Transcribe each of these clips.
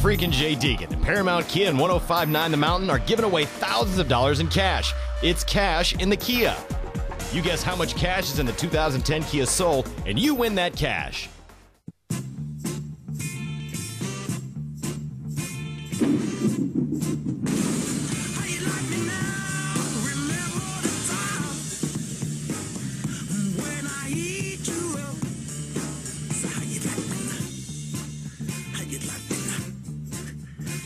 freaking Jay Deacon. And Paramount Kia and 1059 The Mountain are giving away thousands of dollars in cash. It's cash in the Kia. You guess how much cash is in the 2010 Kia Soul, and you win that cash.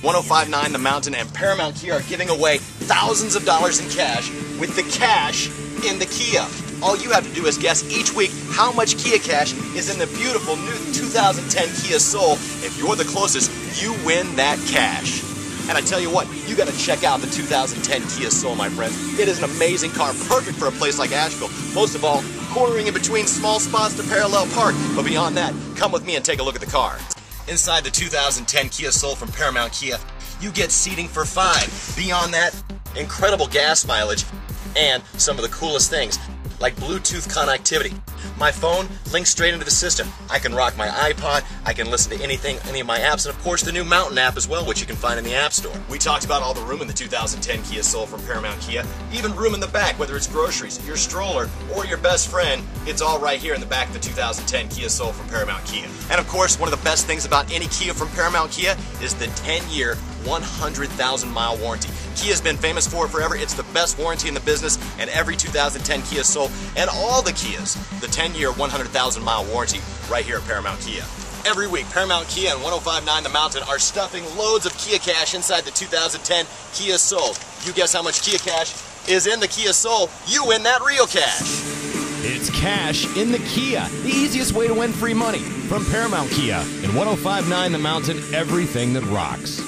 One zero five nine The Mountain and Paramount Kia are giving away thousands of dollars in cash with the cash in the Kia. All you have to do is guess each week how much Kia cash is in the beautiful new 2010 Kia Soul. If you're the closest, you win that cash. And I tell you what, you got to check out the 2010 Kia Soul, my friends. It is an amazing car, perfect for a place like Asheville. Most of all, cornering in between small spots to parallel park. But beyond that, come with me and take a look at the car. Inside the 2010 Kia Soul from Paramount Kia, you get seating for five. Beyond that, incredible gas mileage and some of the coolest things like Bluetooth connectivity. My phone links straight into the system. I can rock my iPod, I can listen to anything, any of my apps, and of course the new Mountain app as well, which you can find in the App Store. We talked about all the room in the 2010 Kia Soul from Paramount Kia, even room in the back, whether it's groceries, your stroller, or your best friend, it's all right here in the back of the 2010 Kia Soul from Paramount Kia. And of course, one of the best things about any Kia from Paramount Kia is the 10 year 100,000 mile warranty. Kia's been famous for it forever. It's the best warranty in the business, and every 2010 Kia Soul and all the Kias, the 10 year 100,000 mile warranty right here at Paramount Kia. Every week, Paramount Kia and 1059 The Mountain are stuffing loads of Kia cash inside the 2010 Kia Soul. You guess how much Kia cash is in the Kia Soul, you win that real cash. It's cash in the Kia, the easiest way to win free money from Paramount Kia and 1059 The Mountain, everything that rocks.